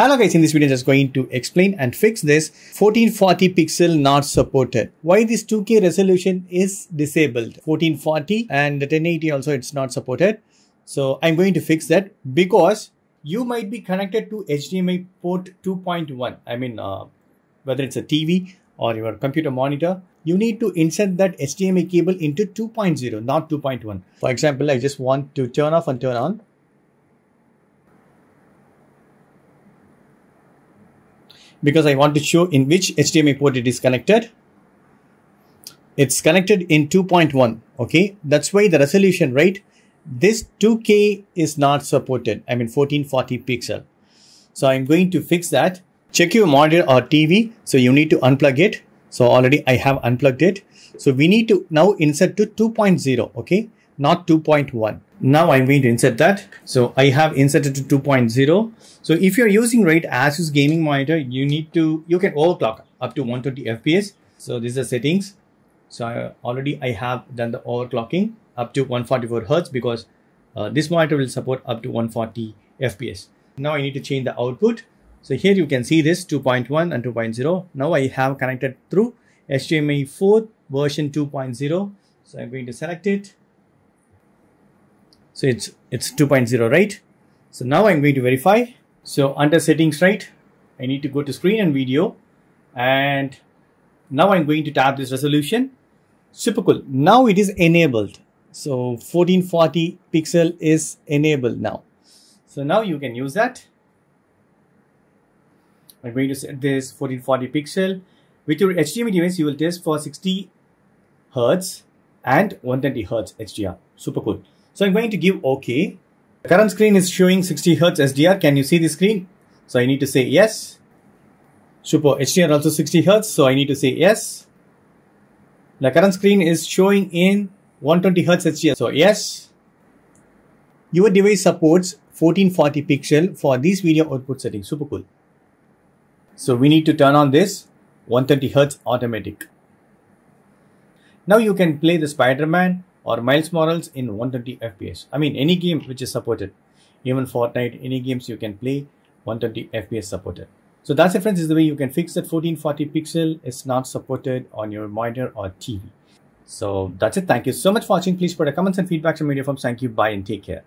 Hello guys, in this video I'm just going to explain and fix this 1440 pixel not supported. Why this 2K resolution is disabled. 1440 and 1080 also it's not supported. So I'm going to fix that because you might be connected to HDMI port 2.1. I mean, uh, whether it's a TV or your computer monitor, you need to insert that HDMI cable into 2.0, not 2.1. For example, I just want to turn off and turn on. Because I want to show in which HDMI port it is connected. It's connected in 2.1. Okay. That's why the resolution, right? This 2K is not supported. I mean 1440 pixel. So I'm going to fix that. Check your monitor or TV. So you need to unplug it. So already I have unplugged it. So we need to now insert to 2.0. Okay. Not 2.1. Now I'm going to insert that. So I have inserted to 2.0. So if you're using right Asus gaming monitor, you need to, you can overclock up to 120 FPS. So these are settings. So I, already I have done the overclocking up to 144 Hertz because uh, this monitor will support up to 140 FPS. Now I need to change the output. So here you can see this 2.1 and 2.0. Now I have connected through HDMI 4 version 2.0. So I'm going to select it so it's, it's 2.0, right? So now I'm going to verify. So under settings, right? I need to go to screen and video. And now I'm going to tap this resolution. Super cool. Now it is enabled. So 1440 pixel is enabled now. So now you can use that. I'm going to set this 1440 pixel. With your HDMI device, you will test for 60 Hertz and 120 Hertz HDR. Super cool. So I'm going to give OK. The current screen is showing 60 Hz SDR. Can you see the screen? So I need to say yes. Super HDR also 60 Hz. So I need to say yes. The current screen is showing in 120 Hz HDR. So yes. Your device supports 1440 pixel for these video output settings. Super cool. So we need to turn on this 120 Hz automatic. Now you can play the Spider-Man or Miles Morales in 120 FPS. I mean, any game which is supported, even Fortnite, any games you can play 120 FPS supported. So that's it friends, is the way you can fix that 1440 pixel is not supported on your monitor or TV. So that's it. Thank you so much for watching. Please put a comments and feedback to media firms. Thank you. Bye and take care.